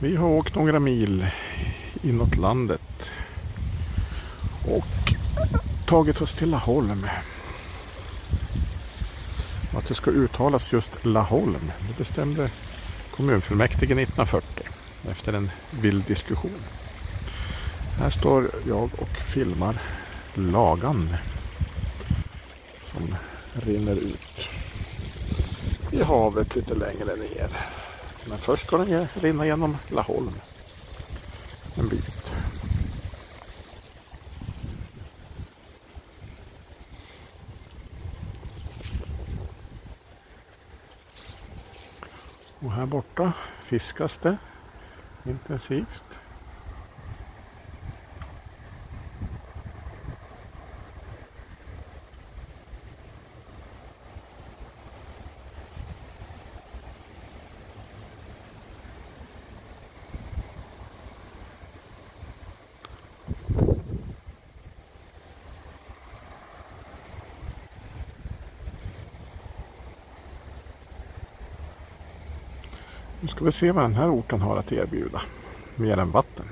Vi har åkt några mil inåt landet och tagit oss till Laholm. Att det ska uttalas just Laholm, det bestämde kommunfullmäktige 1940 efter en vild diskussion. Här står jag och filmar Lagan som rinner ut i havet lite längre ner. Men först ska den rinna genom Laholm en bit. Och här borta fiskas det intensivt. Nu ska vi se vad den här orten har att erbjuda. Mer än vatten.